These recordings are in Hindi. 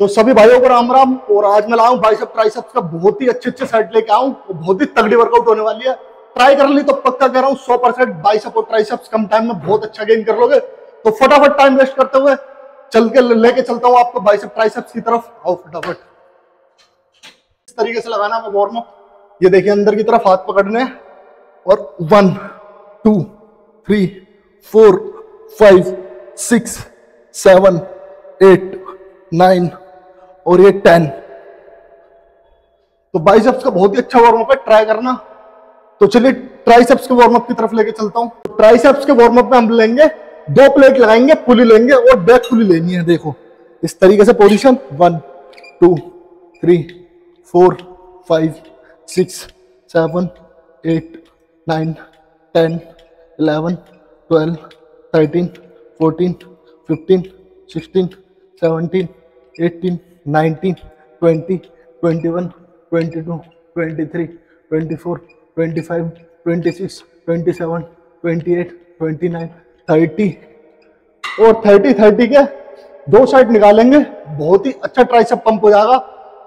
तो सभी भाइयों को राम राम, और आज मैं लाऊं भाई सब ट्राइसेप्स का बहुत ही अच्छे अच्छे सेट लेके आऊँ बहुत ही तगड़ी वर्कआउट होने वाली है। ट्राई कर ली तो पक्का कह रहा हूँ, सौ परसेंट बाइसेप और ट्राइसेप्स कम टाइम में बहुत अच्छा गेन कर लोगे। तो फटाफट टाइम वेस्ट करते हुए चल के लेके चलता हूँ आपको बाइसेप ट्राइसेप्स की तरफ़। आओ फटाफट। इस तरीके से लगाना है वार्म अप ये देखिए अंदर की तरफ़ हाथ पकड़ने। और one two three four five six seven eight nine और ये टेन तो बाइसेप्स का बहुत ही अच्छा वार्म है ट्राई करना। तो चलिए ट्राइसेप्स के वार्म की तरफ़ लेके चलता हूँ। ट्राइसेप्स के वार्म में हम लेंगे, दो प्लेट लगाएँगे पुली लेंगे और बैक पुली लेनी है, देखो। इस तरीके से position one two three four five six seven eight nine ten eleven twelve thirteen fourteen fifteen sixteen seventeen eighteen thirty. और थर्टी थर्टी के दो साइड निकालेंगे। बहुत ही अच्छा ट्राइसेप पंप हो जाएगा।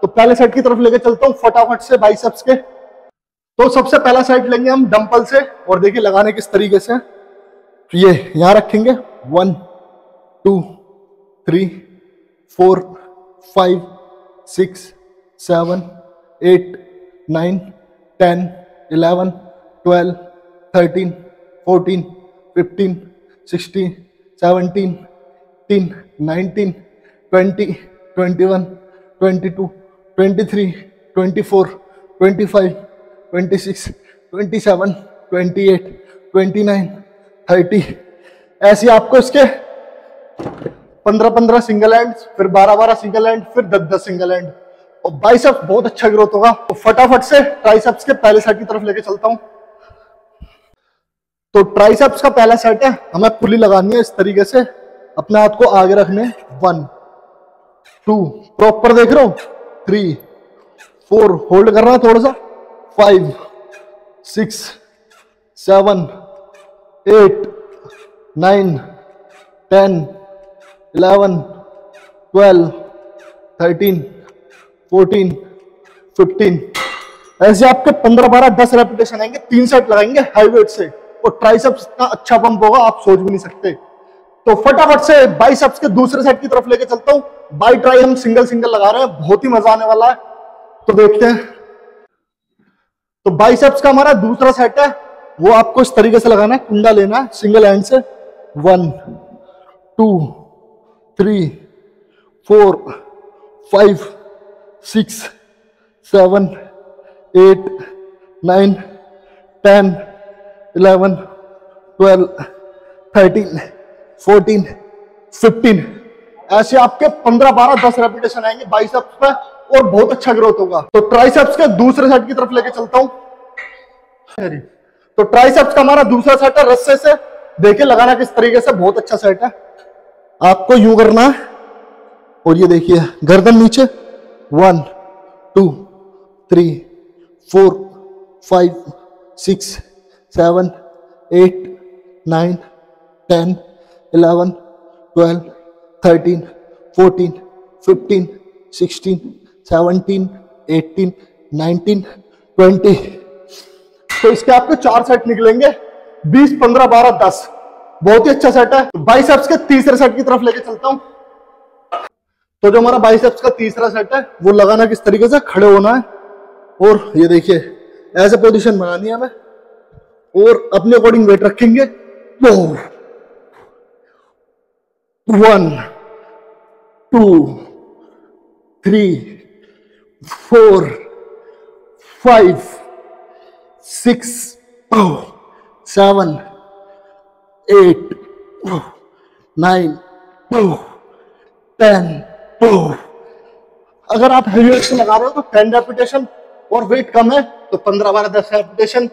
तो पहले साइड की तरफ़ लेके चलता हूँ, फटाफट से बाइसेप्स के। तो सबसे पहला साइड लेंगे हम डंपल से। और देखिए लगाने किस तरीके से। तो ये यहाँ रखेंगे। One two three four five six seven eight nine ten eleven twelve thirteen fourteen fifteen sixteen seventeen teen nineteen twenty twenty one twenty two twenty three twenty four twenty five twenty six twenty seven twenty eight twenty nine thirty ऐसे आपको इसके पंद्रह पंद्रह सिंगल एंड फिर बारह बारह सिंगल एंड फिर दस दस सिंगल एंड और बाइसेप्स बहुत अच्छा ग्रोथ होगा। तो फटाफट से ट्राइसेप्स के पहले सेट की तरफ़ लेके चलता हूँ। तो ट्राइसेप्स का पहला सेट है। हमें पुली लगानी है इस तरीके से। अपने हाथ को आगे रखने। वन टू प्रॉपर देख रहे हो? थ्री फोर होल्ड करना है थोड़ा सा। Five six seven eight nine ten eleven, twelve, thirteen, fourteen, fifteen. ऐसे आपके पंद्रह बारह दस रेपिटेशन आएँगे, तीन सेट लगाएँगे हाई वेट से। और ट्राइसेप्स इतना अच्छा पंप होगा, आप सोच भी नहीं सकते। तो फटाफट से बाइसेप्स के दूसरे सेट की तरफ़ लेके चलता हूँ। बाई ट्राई हम सिंगल सिंगल लगा रहे हैं, बहुत ही मज़ा आने वाला है। तो देखते हैं। तो बाइसेप्स का हमारा दूसरा सेट है, वो आपको इस तरीके से लगाना है, कुंडा लेना है सिंगल हैंड से। One two three four five six seven eight nine ten eleven twelve thirteen fourteen fifteen ऐसे आपके पंद्रह, बारह, दस रेपिटेशन आएँगे बाइसेप्स पे और बहुत अच्छा ग्रोथ होगा। तो ट्राइसेप्स के दूसरे सेट की तरफ़ लेके चलता हूँ। तो ट्राइसेप्स का हमारा दूसरा सेट है, रस्से से। देखिए लगाना किस तरीके से, बहुत अच्छा सेट है। आपको यूँ करना है। और ये देखिए, गर्दन नीचे। One two three four five six seven eight nine ten eleven twelve thirteen fourteen fifteen sixteen seventeen eighteen nineteen twenty तो इसके आपके चार सेट निकलेंगे। बीस, पंद्रह, बारह, दस। बहुत ही अच्छा सेट है। बाइसेप्स के तीसरे सेट की तरफ़ लेके चलता हूँ। तो जो हमारा बाइसेप्स का तीसरा सेट है, वो लगाना किस तरीके से? खड़े होना है। और ये देखिए, ऐसे पोजीशन बनानी है हमें। और अपने अकॉर्डिंग वेट रखेंगे। One two three four five six seven eight nine ten अगर आप हेवी वेट लगा रहे हो तो टेन रेपिटेशन और वेट कम है तो पंद्रह, बारह, दस रेपिटेशन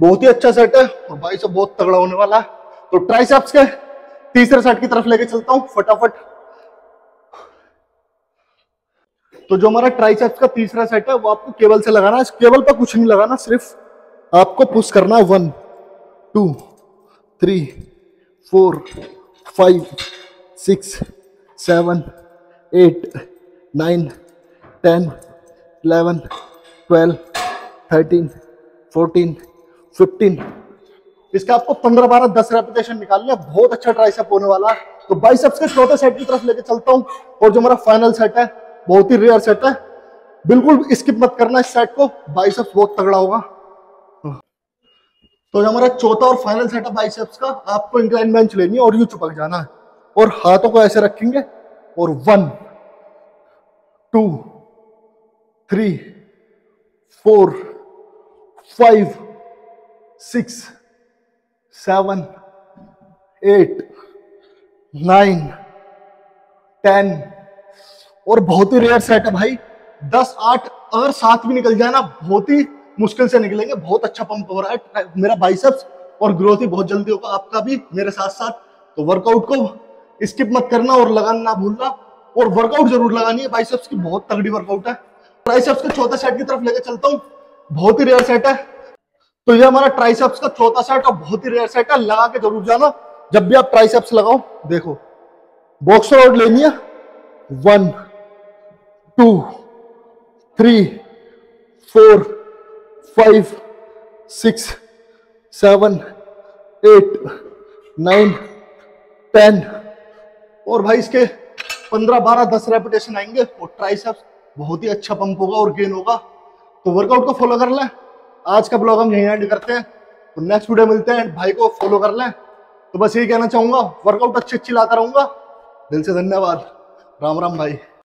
बहुत ही अच्छा सेट है और भाई से बहुत तगड़ा होने वाला है। तो ट्राइसेप्स के तीसरे सेट की तरफ़ लेके चलता हूँ, फटाफट। तो जो हमारा ट्राइसेप्स का तीसरा सेट है, वो आपको केबल से लगाना है। केबल पर कुछ नहीं लगाना, सिर्फ़ आपको पुश करना है। One two three four five six seven eight nine ten eleven twelve thirteen fourteen fifteen इसका आपको पंद्रह, बारह, दस रेपिटेशन निकालने बहुत अच्छा ट्राइसेप होने वाला है। तो बाइसेप्स के छोटे सेट की तरफ़ लेके चलता हूँ। और जो हमारा फाइनल सेट है, बहुत ही रेयर सेट है। बिल्कुल स्किप मत करना इस सेट को। बाइसेप्स बहुत तगड़ा होगा। तो जो हमारा चौथा और फाइनल सेट है बाइसेप्स का, आपको इंक्लाइन बेंच लेनी है और यू चुपक जाना है। और हाथों को ऐसे रखेंगे और one two three four five six seven eight nine ten और बहुत ही रेयर सेट है भाई। दस, आठ अगर सात भी निकल जाए ना, बहुत ही मुश्किल से निकलेंगे। बहुत अच्छा पंप हो रहा है। मेरा बाइसेप्स और ग्रोथ ही बहुत जल्दी होगा। आपका भी, मेरे साथ साथ तो वर्कआउट को स्किप मत करना और लगाना ना भूलना। और वर्कआउट ज़रूर लगानी है। बाइसेप्स की बहुत तगड़ी वर्कआउट है। ट्राइसेप्स के चौथा सेट की तरफ़ लेकर चलता हूँ। बहुत ही रेयर सेट है। तो ये हमारा ट्राइसेप्स का चौथा सेट और बहुत ही रेयर सेट है। लगा के ज़रूर जाना। जब भी आप ट्राइसेप्स लगाओ, देखो। बॉक्स रोड लेनी है। One two three four five six seven eight nine ten और भाई इसके पंद्रह, बारह, दस रेपिटेशन आएँगे। और ट्राइसेप्स बहुत ही अच्छा पंप होगा और गेन होगा। तो वर्कआउट को फॉलो कर लें। आज का ब्लॉग हम यहीं एंड करते हैं। तो नेक्स्ट वीडियो मिलते हैं। भाई को फॉलो कर लें। तो बस यही कहना चाहूँगा वर्कआउट अच्छी अच्छी लाता रहूँगा। दिल से धन्यवाद। राम राम भाई।